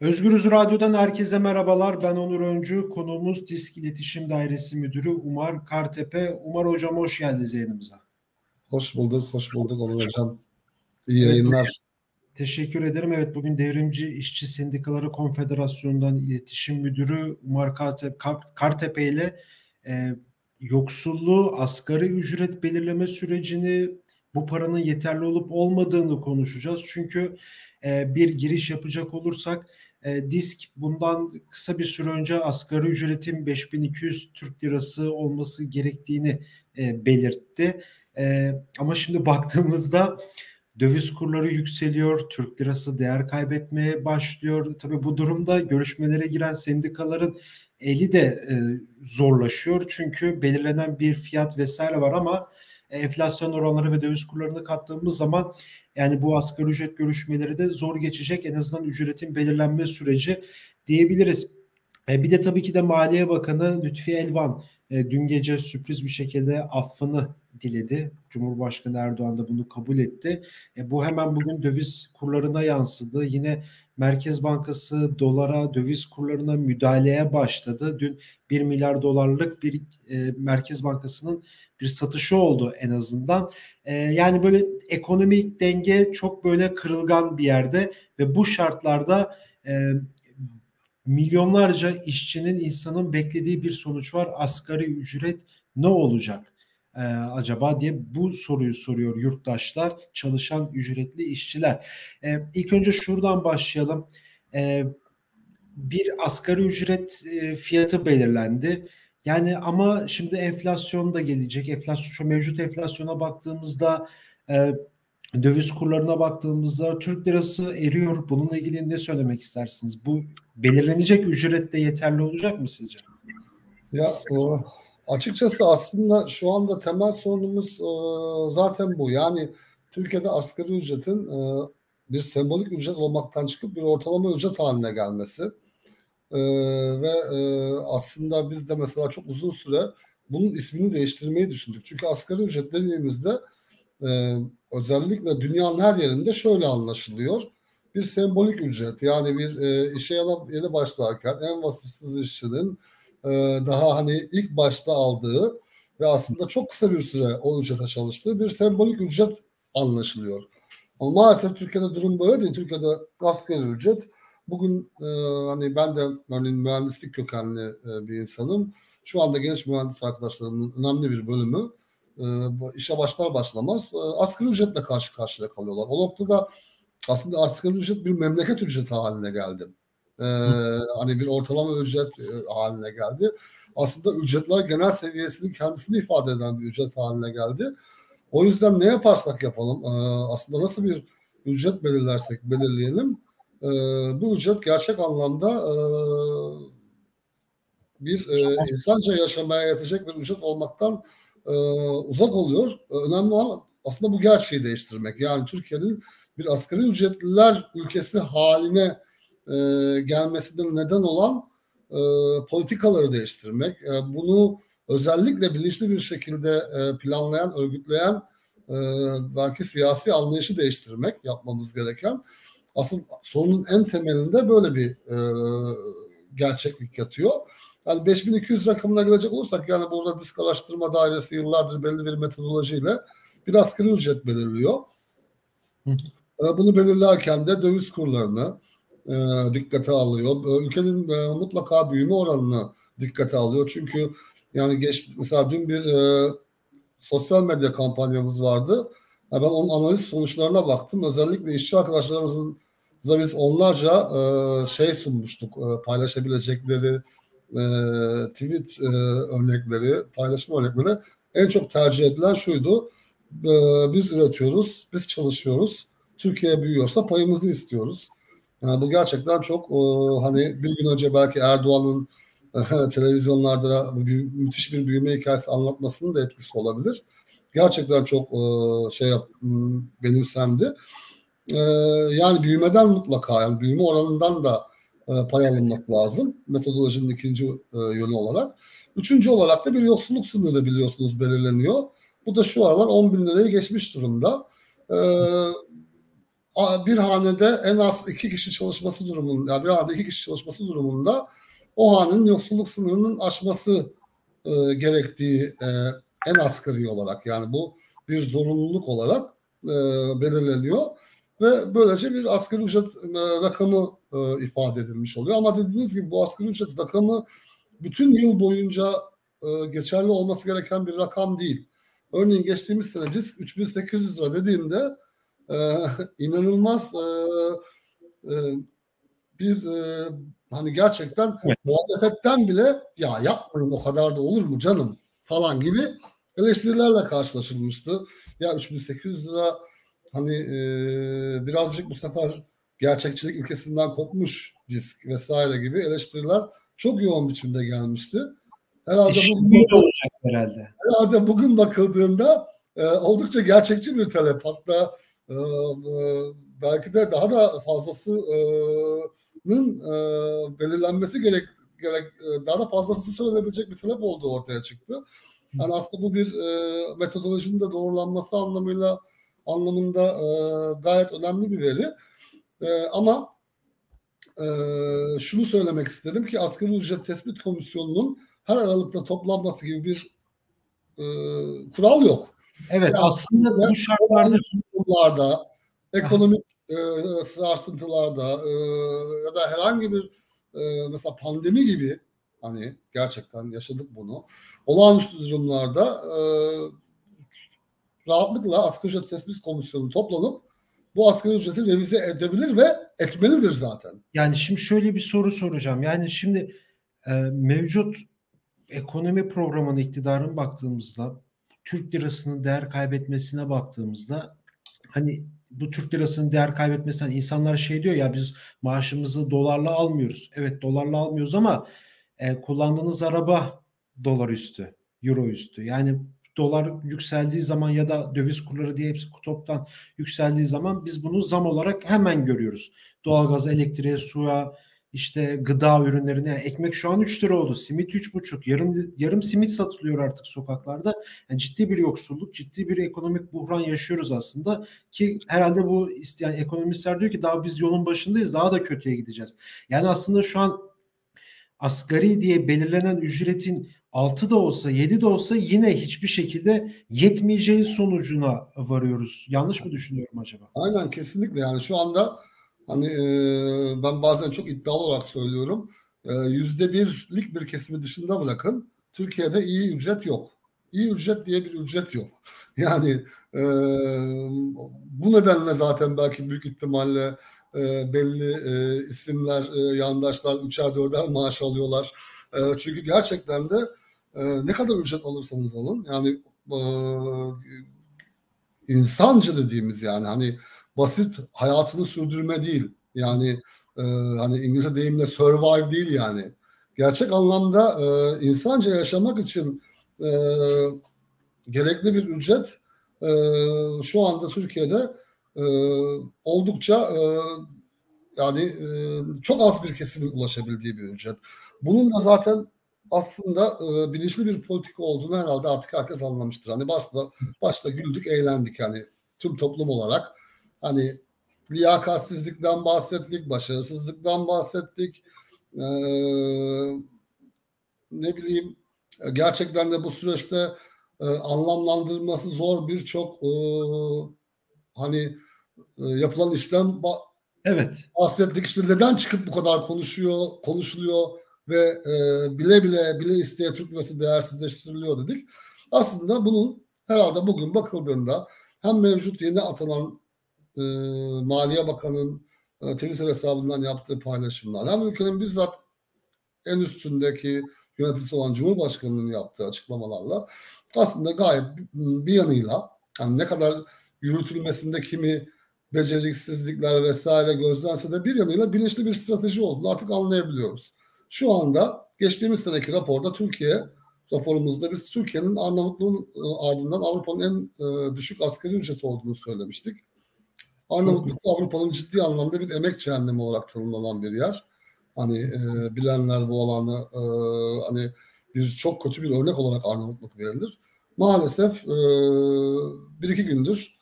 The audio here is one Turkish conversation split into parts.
Özgürüz Radyo'dan herkese merhabalar. Ben Onur Öncü. Konuğumuz Disk İletişim Dairesi Müdürü Umar Kartepe. Umar Hocam hoş geldiniz yayınımıza. Hoş bulduk, hoş bulduk Onur Hocam. İyi evet, yayınlar. Teşekkür ederim. Evet bugün Devrimci İşçi Sendikaları Konfederasyonu'ndan İletişim Müdürü Umar Kartepe, Kartepe ile e, yoksulluğu, asgari ücret belirleme sürecini, bu paranın yeterli olup olmadığını konuşacağız. Çünkü e, bir giriş yapacak olursak e, Disk bundan kısa bir süre önce asgari ücretin 5200 Türk Lirası olması gerektiğini e, belirtti. E, ama şimdi baktığımızda döviz kurları yükseliyor, Türk lirası değer kaybetmeye başlıyor. Tabii bu durumda görüşmelere giren sendikaların eli de e, zorlaşıyor. Çünkü belirlenen bir fiyat vesaire var ama enflasyon oranları ve döviz kurlarını kattığımız zaman yani bu asgari ücret görüşmeleri de zor geçecek. En azından ücretin belirlenme süreci diyebiliriz. E, bir de tabii ki de Maliye Bakanı Lütfi Elvan e, dün gece sürpriz bir şekilde affını diledi. Cumhurbaşkanı Erdoğan da bunu kabul etti. E, bu hemen bugün döviz kurlarına yansıdı. Yine Merkez Bankası dolara, döviz kurlarına müdahaleye başladı. Dün 1 milyar dolarlık bir e, Merkez Bankası'nın bir satışı oldu en azından. E, yani böyle ekonomik denge çok böyle kırılgan bir yerde ve bu şartlarda e, milyonlarca işçinin, insanın beklediği bir sonuç var. Asgari ücret ne olacak? e, acaba diye bu soruyu soruyor yurttaşlar, çalışan ücretli işçiler. E, ilk önce şuradan başlayalım. E, bir asgari ücret e, fiyatı belirlendi. Yani ama şimdi enflasyon da gelecek. Enflasyon mevcut enflasyona baktığımızda döviz kurlarına baktığımızda Türk lirası eriyor. Bununla ilgili ne söylemek istersiniz? Bu belirlenecek ücret de yeterli olacak mı sizce? Ya o Açıkçası aslında şu anda temel sorunumuz e, zaten bu. Yani Türkiye'de asgari ücretin e, bir sembolik ücret olmaktan çıkıp bir ortalama ücret haline gelmesi. E, ve e, aslında biz de mesela çok uzun süre bunun ismini değiştirmeyi düşündük. Çünkü asgari ücret dediğimizde e, özellikle dünyanın her yerinde şöyle anlaşılıyor. Bir sembolik ücret yani bir e, işe yeni başlarken en vasıfsız işçinin e, daha hani ilk başta aldığı ve aslında çok kısa bir süre o ücrete çalıştığı bir sembolik ücret anlaşılıyor. Ama maalesef Türkiye'de durum böyle değil. Türkiye'de asgari ücret bugün e, hani ben de örneğin mühendislik kökenli e, bir insanım. Şu anda genç mühendis arkadaşlarımın önemli bir bölümü işe başlar başlamaz e, asgari ücretle karşı karşıya kalıyorlar. O noktada aslında asgari ücret bir memleket ücreti haline geldi e, hani bir ortalama ücret e, haline geldi. Aslında ücretler genel seviyesinin kendisini ifade eden bir ücret haline geldi. O yüzden ne yaparsak yapalım e, aslında nasıl bir ücret belirlersek belirleyelim e, bu ücret gerçek anlamda e, bir e, insanca yaşamaya yetecek bir ücret olmaktan e, uzak oluyor. Önemli olan aslında bu gerçeği değiştirmek. Yani Türkiye'nin bir asgari ücretliler ülkesi haline e, gelmesine neden olan e, politikaları değiştirmek. E, bunu özellikle bilinçli bir şekilde e, planlayan, örgütleyen e, belki siyasi anlayışı değiştirmek yapmamız gereken. Asıl sorunun en temelinde böyle bir e, gerçeklik yatıyor. Yani 5200 rakamına gelecek olursak yani burada disk araştırma dairesi yıllardır belli bir metodolojiyle bir asgari ücret belirliyor. Hı. Bunu belirlerken de döviz kurlarını, e, dikkate alıyor. Ülkenin e, mutlaka büyüme oranını dikkate alıyor. Çünkü yani geç mesela dün bir e, sosyal medya kampanyamız vardı. Yani ben onun analiz sonuçlarına baktım. Özellikle işçi arkadaşlarımızın biz onlarca e, şey sunmuştuk. E, paylaşabilecekleri e, tweet e, örnekleri, paylaşım örnekleri. En çok tercih edilen şuydu. E, biz üretiyoruz, biz çalışıyoruz. Türkiye büyüyorsa payımızı istiyoruz. Yani bu gerçekten çok o, hani bir gün önce belki Erdoğan'ın televizyonlarda bu bir, müthiş bir büyüme hikayesi anlatmasının da etkisi olabilir. Gerçekten çok e, şey yap, benimsendi. E, yani büyümeden mutlaka yani büyüme oranından da e, pay alınması lazım. Metodolojinin ikinci e, yönü olarak. Üçüncü olarak da bir yoksulluk sınırı biliyorsunuz belirleniyor. Bu da şu aralar 10 bin lirayı geçmiş durumda. E, bir hanede en az iki kişi çalışması durumunda, bir hanede iki kişi çalışması durumunda o hanenin yoksulluk sınırının aşması e, gerektiği e, en asgari olarak yani bu bir zorunluluk olarak e, belirleniyor ve böylece bir asgari ücret e, rakamı e, ifade edilmiş oluyor. Ama dediğiniz gibi bu asgari ücret rakamı bütün yıl boyunca e, geçerli olması gereken bir rakam değil. Örneğin geçtiğimiz sene disk 3800 lira dediğinde e, inanılmaz e, e, bir e, hani gerçekten evet. muhalefetten bile ya yapmayın o kadar da olur mu canım falan gibi eleştirilerle karşılaşılmıştı. Ya 3800 lira hani e, birazcık bu sefer gerçekçilik ülkesinden kopmuş disk vesaire gibi eleştiriler çok yoğun biçimde gelmişti. Herhalde bugün, olacak herhalde. Herhalde bugün bakıldığında e, oldukça gerçekçi bir talep. Hatta e, e, belki de daha da fazlasının e, belirlenmesi gerek gerek e, daha da fazlası söylenebilecek bir talep olduğu ortaya çıktı. Yani aslında bu bir e, metodolojinin de doğrulanması anlamıyla anlamında e, gayet önemli bir veri. E, ama e, şunu söylemek isterim ki asgari ücret tespit komisyonunun her aralıkta toplanması gibi bir e, kural yok. Evet yani aslında bu şartlarda durumlarda ekonomik e, sarsıntılarda e, ya da herhangi bir e, mesela pandemi gibi hani gerçekten yaşadık bunu. Olağanüstü durumlarda e, rahatlıkla asgari ücret tespit komisyonu toplanıp bu asgari ücreti revize edebilir ve etmelidir zaten. Yani şimdi şöyle bir soru soracağım. Yani şimdi e, mevcut ekonomi programına iktidarın baktığımızda Türk lirasının değer kaybetmesine baktığımızda hani bu Türk lirasının değer kaybetmesinden hani insanlar şey diyor ya biz maaşımızı dolarla almıyoruz. Evet dolarla almıyoruz ama e, kullandığınız araba dolar üstü, euro üstü. Yani dolar yükseldiği zaman ya da döviz kurları diye hepsi toptan yükseldiği zaman biz bunu zam olarak hemen görüyoruz. Doğalgaz, elektriğe, suya, işte gıda ürünlerine yani ekmek şu an 3 lira oldu. Simit 3,5. Yarım yarım simit satılıyor artık sokaklarda. Yani ciddi bir yoksulluk, ciddi bir ekonomik buhran yaşıyoruz aslında ki herhalde bu isteyen ekonomistler diyor ki daha biz yolun başındayız. Daha da kötüye gideceğiz. Yani aslında şu an asgari diye belirlenen ücretin 6 da olsa 7 de olsa yine hiçbir şekilde yetmeyeceği sonucuna varıyoruz. Yanlış mı düşünüyorum acaba? Aynen kesinlikle yani şu anda Hani e, ben bazen çok iddialı olarak söylüyorum. Yüzde birlik bir kesimi dışında bırakın. Türkiye'de iyi ücret yok. İyi ücret diye bir ücret yok. Yani e, bu nedenle zaten belki büyük ihtimalle e, belli e, isimler, e, yandaşlar üçer dörder maaş alıyorlar. E, çünkü gerçekten de e, ne kadar ücret alırsanız alın yani e, insancı dediğimiz yani hani basit hayatını sürdürme değil. Yani e, hani İngilizce deyimle survive değil yani. Gerçek anlamda e, insanca yaşamak için e, gerekli bir ücret şu anda Türkiye'de oldukça yani çok az bir kesimin ulaşabildiği bir ücret. Bunun da zaten aslında e, bilinçli bir politika olduğunu herhalde artık herkes anlamıştır. Hani başta, başta güldük, eğlendik yani tüm toplum olarak. Hani liyakatsizlikten bahsettik, başarısızlıktan bahsettik. Ee, ne bileyim gerçekten de bu süreçte e, anlamlandırılması zor birçok e, hani e, yapılan işten ba- evet. bahsettik. İşte neden çıkıp bu kadar konuşuyor, konuşuluyor ve e, bile bile bile isteye Türk lirası değersizleştiriliyor dedik. Aslında bunun herhalde bugün bakıldığında hem mevcut yeni atanan e, Maliye Bakanı'nın e, Twitter hesabından yaptığı paylaşımlar hem ülkenin bizzat en üstündeki yöneticisi olan Cumhurbaşkanı'nın yaptığı açıklamalarla aslında gayet bir yanıyla yani ne kadar yürütülmesinde kimi beceriksizlikler vesaire gözlense de bir yanıyla bilinçli bir strateji olduğunu artık anlayabiliyoruz. Şu anda geçtiğimiz seneki raporda Türkiye raporumuzda biz Türkiye'nin Arnavutluğun e, ardından Avrupa'nın en e, düşük asgari ücret olduğunu söylemiştik. Arnavutluk Avrupa'nın ciddi anlamda bir emek cehennemi olarak tanımlanan bir yer. Hani e, bilenler bu alanı e, hani bir çok kötü bir örnek olarak Arnavutluk verilir. Maalesef e, bir iki gündür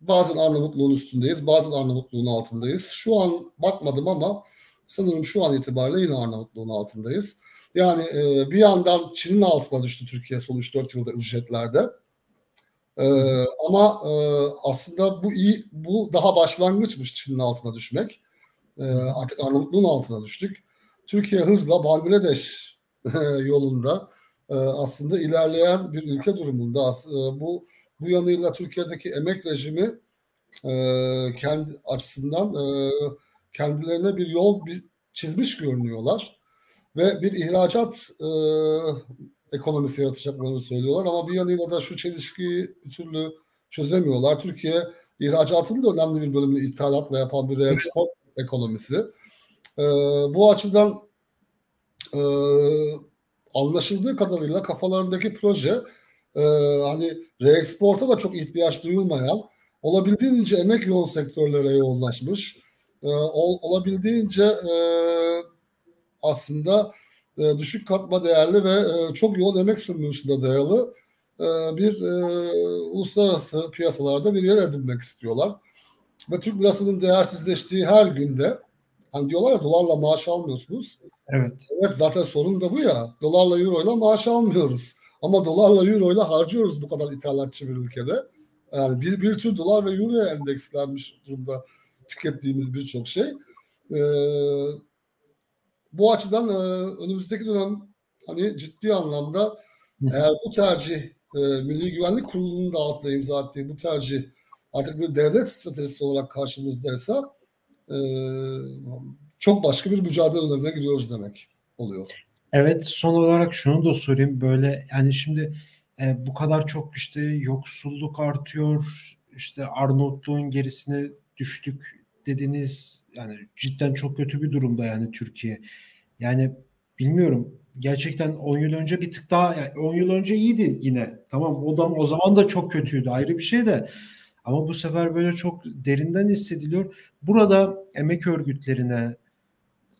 bazen Arnavutluğun üstündeyiz, bazen Arnavutluğun altındayız. Şu an bakmadım ama sanırım şu an itibariyle yine Arnavutluğun altındayız. Yani e, bir yandan Çin'in altına düştü Türkiye son 3-4 yılda ücretlerde. E, ama e, aslında bu iyi, bu daha başlangıçmış Çin'in altına düşmek. E, artık Arnavutluğun altına düştük. Türkiye hızla Bangladeş yolunda e, aslında ilerleyen bir ülke durumunda. Aslında bu bu yanıyla Türkiye'deki emek rejimi e, kendi açısından e, kendilerine bir yol çizmiş görünüyorlar ve bir ihracat e, ekonomisi yaratacaklarını söylüyorlar ama bir yanıyla da şu çelişkiyi bir türlü çözemiyorlar. Türkiye ihracatının da önemli bir bölümünü ithalatla yapan bir reeksport ekonomisi. E, bu açıdan e, anlaşıldığı kadarıyla kafalarındaki proje e, hani reeksporta da çok ihtiyaç duyulmayan olabildiğince emek yoğun sektörlere yoğunlaşmış e, ol, olabildiğince e, aslında e, düşük katma değerli ve e, çok yoğun emek sömürüsüne dayalı e, bir e, uluslararası piyasalarda bir yer edinmek istiyorlar. Ve Türk lirasının değersizleştiği her günde hani diyorlar ya dolarla maaş almıyorsunuz. Evet. Evet zaten sorun da bu ya. Dolarla euroyla maaş almıyoruz. Ama dolarla euroyla harcıyoruz bu kadar ithalatçı bir ülkede. Yani bir, bir tür dolar ve euroya endekslenmiş durumda tükettiğimiz birçok şey. Ee, bu açıdan e, önümüzdeki dönem hani ciddi anlamda eğer bu tercih e, Milli Güvenlik Kurulu'nun da altında imza ettiği bu tercih artık bir devlet stratejisi olarak karşımızdaysa e, çok başka bir mücadele dönemine gidiyoruz demek oluyor. Evet son olarak şunu da sorayım böyle yani şimdi e, bu kadar çok işte yoksulluk artıyor işte Arnavutluğun gerisine düştük dediniz yani cidden çok kötü bir durumda yani Türkiye. Yani bilmiyorum gerçekten 10 yıl önce bir tık daha yani 10 yıl önce iyiydi yine. Tamam o da o zaman da çok kötüydü ayrı bir şey de. Ama bu sefer böyle çok derinden hissediliyor. Burada emek örgütlerine,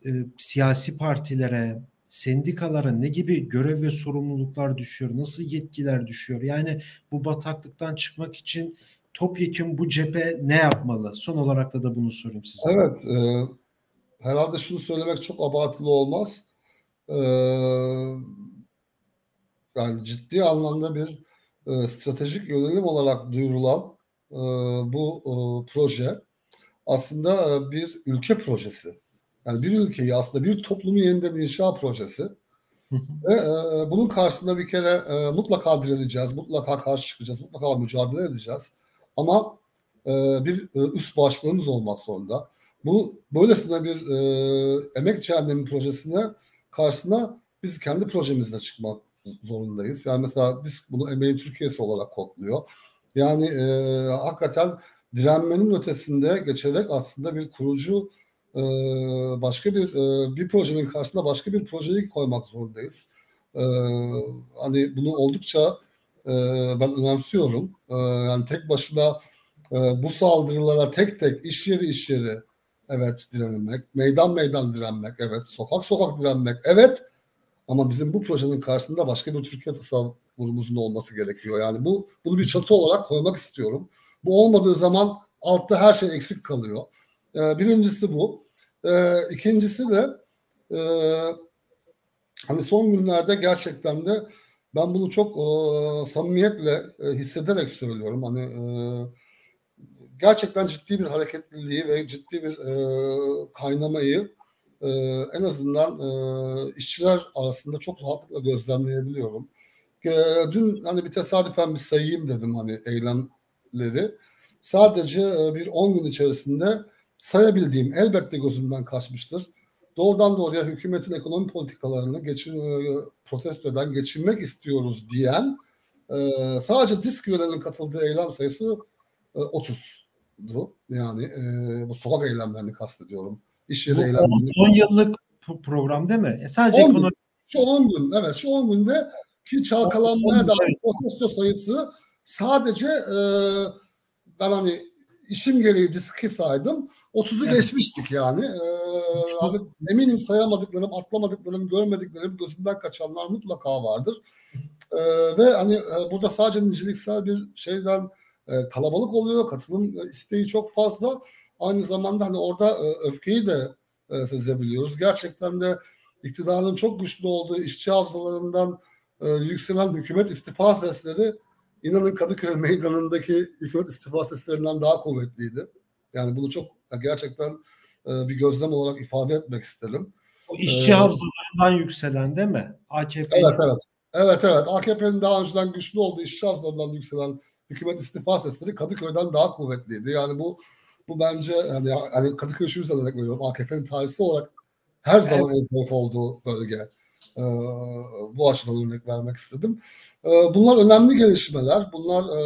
e, siyasi partilere, sendikalara ne gibi görev ve sorumluluklar düşüyor? Nasıl yetkiler düşüyor? Yani bu bataklıktan çıkmak için topyekun bu cephe ne yapmalı? Son olarak da da bunu sorayım size. Evet. E, herhalde şunu söylemek çok abartılı olmaz. E, yani ciddi anlamda bir e, stratejik yönelim olarak duyurulan e, bu e, proje aslında e, bir ülke projesi. Yani bir ülkeyi aslında bir toplumu yeniden inşa projesi. Ve e, bunun karşısında bir kere e, mutlaka direneceğiz, mutlaka karşı çıkacağız, mutlaka mücadele edeceğiz. Ama e, bir e, üst başlığımız olmak zorunda. Bu böylesine bir e, emek cehennemi projesine karşısına biz kendi projemizle çıkmak zorundayız. Yani mesela DISK bunu emeğin Türkiye'si olarak kodluyor. Yani e, hakikaten direnmenin ötesinde geçerek aslında bir kurucu e, başka bir e, bir projenin karşısında başka bir projeyi koymak zorundayız. E, hani bunu oldukça e, ben önemsiyorum. E, yani tek başına e, bu saldırılara tek tek iş yeri iş yeri evet direnmek, meydan meydan direnmek, evet sokak sokak direnmek, evet ama bizim bu projenin karşısında başka bir Türkiye tasavvurumuzun olması gerekiyor. Yani bu bunu bir çatı olarak koymak istiyorum. Bu olmadığı zaman altta her şey eksik kalıyor. Ee, birincisi bu. Ee, ikincisi de e, hani son günlerde gerçekten de ben bunu çok e, samimiyetle e, hissederek söylüyorum. Hani e, gerçekten ciddi bir hareketliliği ve ciddi bir e, kaynamayı e, en azından e, işçiler arasında çok rahatlıkla gözlemleyebiliyorum. E, dün hani bir tesadüfen bir sayayım dedim hani eylemleri. Sadece e, bir 10 gün içerisinde sayabildiğim elbette gözümden kaçmıştır. Doğrudan doğruya hükümetin ekonomi politikalarını geçin, e, protesto eden, geçinmek istiyoruz diyen e, sadece disk üyelerinin katıldığı eylem sayısı e, 30'du. Yani e, bu sokak eylemlerini kastediyorum. İş yeri eylemlerini. 10 yıllık program değil mi? E sadece 10 ekonomi... Şu 10 gün, evet şu 10 günde ki çalkalanmaya dair protesto sayısı sadece e, ben hani işim gereği diski saydım. 30'u evet. geçmiştik yani. Ee, abi, eminim sayamadıklarım, atlamadıklarım, görmediklerim, gözümden kaçanlar mutlaka vardır. Ee, ve hani e, burada sadece niceliksel bir şeyden e, kalabalık oluyor. Katılım isteği çok fazla. Aynı zamanda hani orada e, öfkeyi de e, sezebiliyoruz. Gerçekten de iktidarın çok güçlü olduğu işçi havzalarından e, yükselen hükümet istifa sesleri inanın Kadıköy meydanındaki hükümet istifa seslerinden daha kuvvetliydi. Yani bunu çok gerçekten e, bir gözlem olarak ifade etmek isterim. O işçi ee, havzalarından yükselen değil mi? AKP. Evet evet. Evet evet. AKP'nin daha önceden güçlü olduğu işçi havzalarından yükselen hükümet istifa sesleri Kadıköy'den daha kuvvetliydi. Yani bu bu bence yani, yani Kadıköy şu yüzden örnek veriyorum. AKP'nin tarihsel olarak her zaman evet. en zayıf olduğu bölge. Ee, bu açıdan örnek vermek istedim. Ee, bunlar önemli gelişmeler. Bunlar e,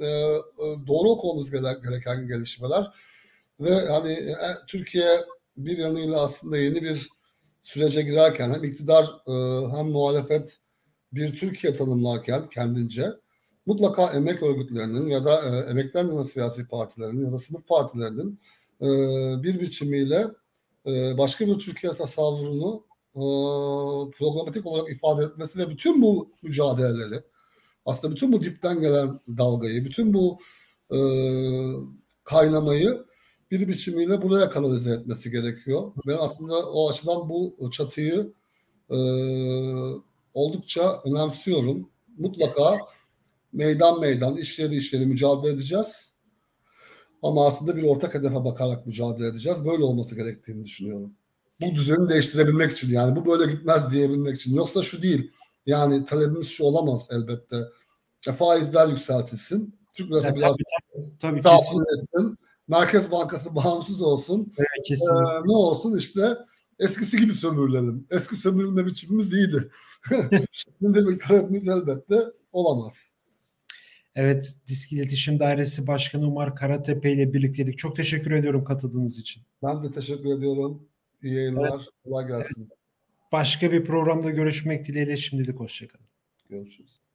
e, doğru okumamız gereken gelişmeler. Ve hani e, Türkiye bir yanıyla aslında yeni bir sürece girerken hem iktidar e, hem muhalefet bir Türkiye tanımlarken kendince mutlaka emek örgütlerinin ya da e, emekten yana siyasi partilerin ya da sınıf partilerinin e, bir biçimiyle e, başka bir Türkiye tasavvurunu e, programatik olarak ifade etmesi ve bütün bu mücadeleleri aslında bütün bu dipten gelen dalgayı, bütün bu e, kaynamayı bir biçimiyle buraya kanalize etmesi gerekiyor. Ben aslında o açıdan bu çatıyı e, oldukça önemsiyorum. Mutlaka meydan meydan, iş yeri iş yeri mücadele edeceğiz. Ama aslında bir ortak hedefe bakarak mücadele edeceğiz. Böyle olması gerektiğini düşünüyorum. Bu düzeni değiştirebilmek için yani bu böyle gitmez diyebilmek için. Yoksa şu değil. Yani talebimiz şu olamaz elbette. E, faizler yükseltilsin. Türk lirası yani, biraz tabii, tabii etsin. Merkez Bankası bağımsız olsun. Evet, kesinlikle. Ee, ne olsun işte eskisi gibi sömürülelim. Eski sömürülme biçimimiz iyiydi. Şimdi bir talebimiz elbette olamaz. Evet, Disk İletişim Dairesi Başkanı Umar Karatepe ile birlikteydik. Çok teşekkür ediyorum katıldığınız için. Ben de teşekkür ediyorum. İyi yayınlar. Evet. Kolay gelsin. Başka bir programda görüşmek dileğiyle şimdilik hoşçakalın. Görüşürüz.